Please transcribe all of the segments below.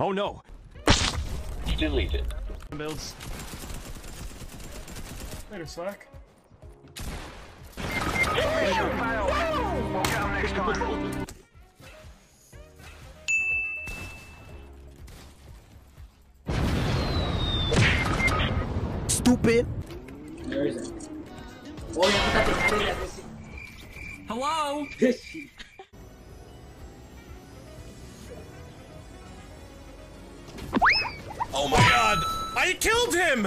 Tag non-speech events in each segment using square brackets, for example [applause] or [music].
Oh no! Deleted. Builds. Later, Slack. Stupid! Where is it? Oh, ya quítate, cállate, Messi. Hello? [laughs] I killed him!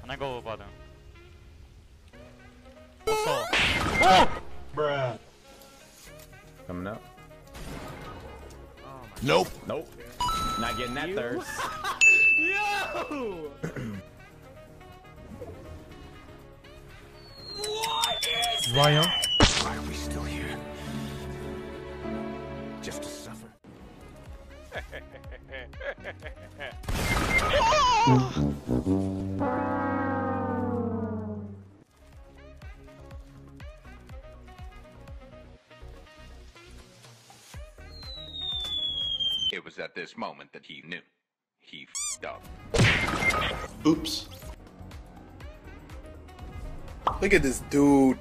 Can I go over bottom? Also, Bruh. Coming up. Oh nope. Nope. Not getting that thirst. [laughs] Yo! [clears throat] what is Ryan. It was at this moment that he knew. He fed up. Oops. Look at this dude.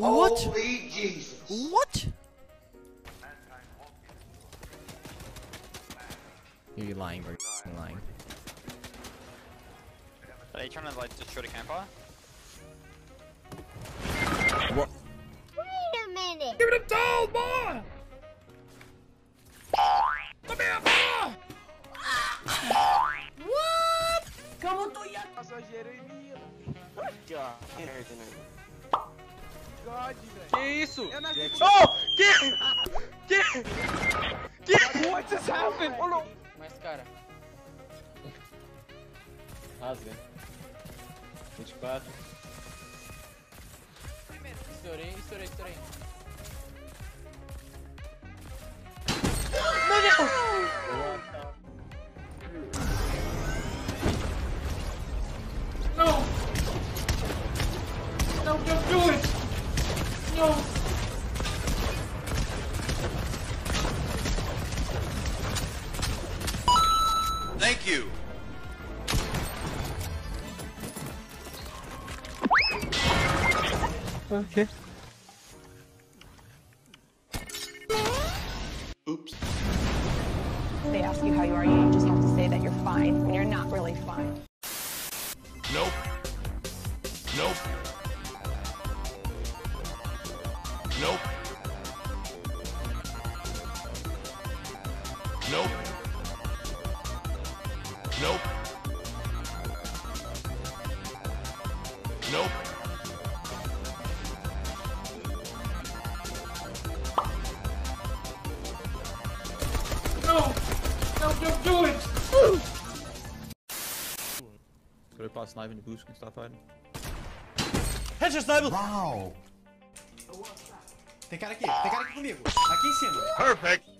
What? What? Holy Jesus. What? You're lying, bro. You're lying. are you trying to like destroy the campfire? What? Wait a minute. Give it a doll, boy! Come here, boy! What? ¿Cómo tú ya? Que isso? Oh! Que? Que? Que? What just happened? Oh! Mas, cara. Rasga. 24. Estourei, estourei, estourei. Thank you! Okay. Oops. They ask you how you are, you just have to say that you're fine when you're not really fine. Nope. No! No, don't do it! Skal du bare snipe ind i busken, Starfighter? Headshot sniper! Uau! Tem cara aqui, tem cara aqui comigo. Aqui em cima. Perfect.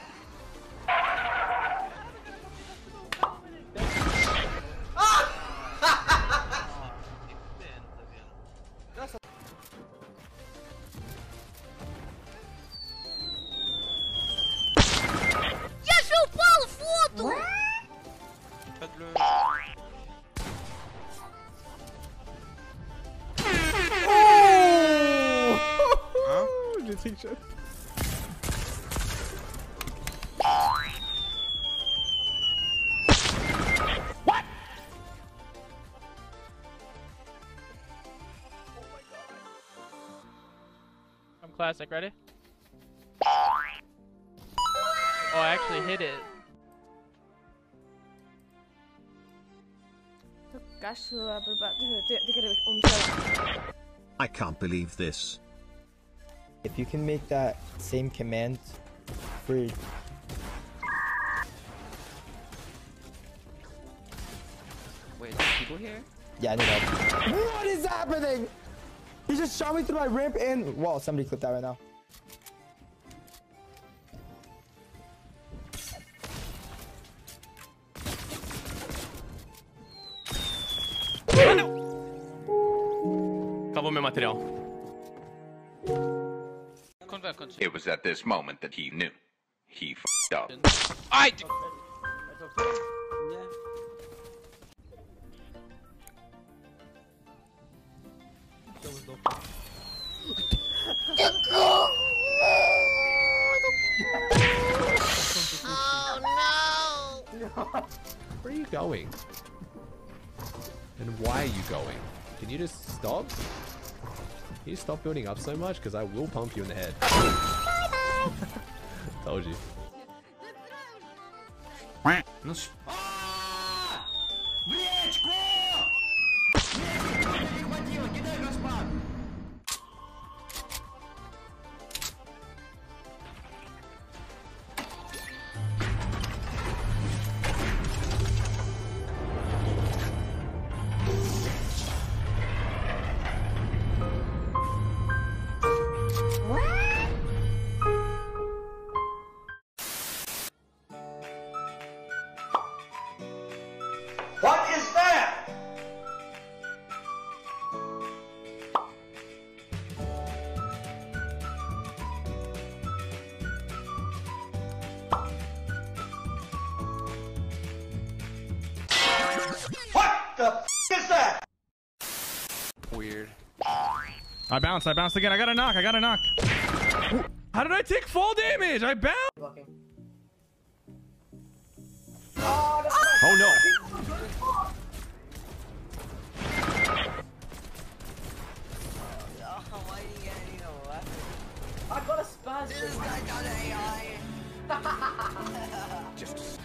J'ai trickshot. I'm classic, ready? Oh, I actually hit it. I can't believe this. If you can make that same command for Wait, people here? Yeah, I know that. What is happening? He just shot me through my ramp and wall. Somebody clip that right now. Acabou meu material. It was at this moment that he knew. He f***ed up. Ai! Oh no! Where are you going? And why are you going? Can you just stop? Can you stop building up so much? Because I will pump you in the head. [laughs] Told you. Não se... Weird. I bounced. I bounced again. I got a knock. I got a knock. How did I take fall damage? I bounced. Oh no! I got a spaz. This guy got AI. [laughs] Just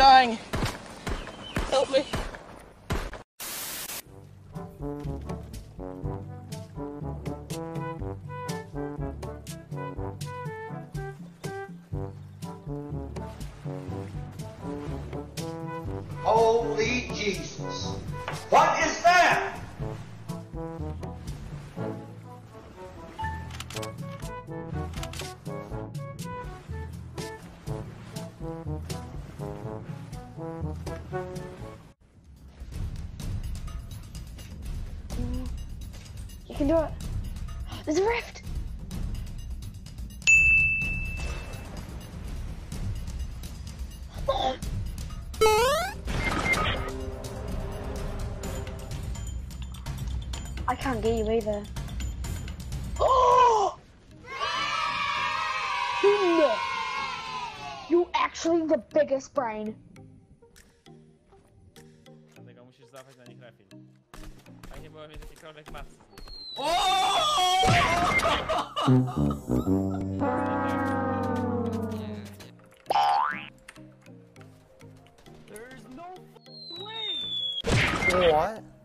dying. Help me. Holy Jesus. What is that? Do it. There's a rift. I can't get you either. [gasps] Oh! No! You actually the biggest brain. Dlatego musisz na nich lepiej. A nie było mieć jakiejkolwiek matki. What?